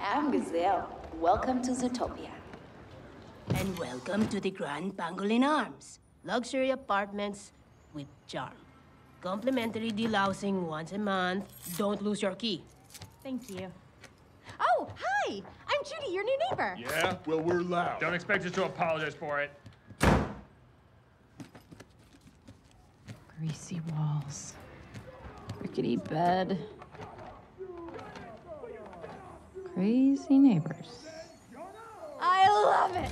I'm Gazelle. Welcome to Zootopia. And welcome to the Grand Pangolin Arms. Luxury apartments with charm. Complimentary delousing once a month. Don't lose your key. Thank you. Oh, hi! I'm Judy, your new neighbor. Yeah? Well, we're loud. Don't expect us to apologize for it. Greasy walls. Rickety bed. Crazy neighbors. I love it!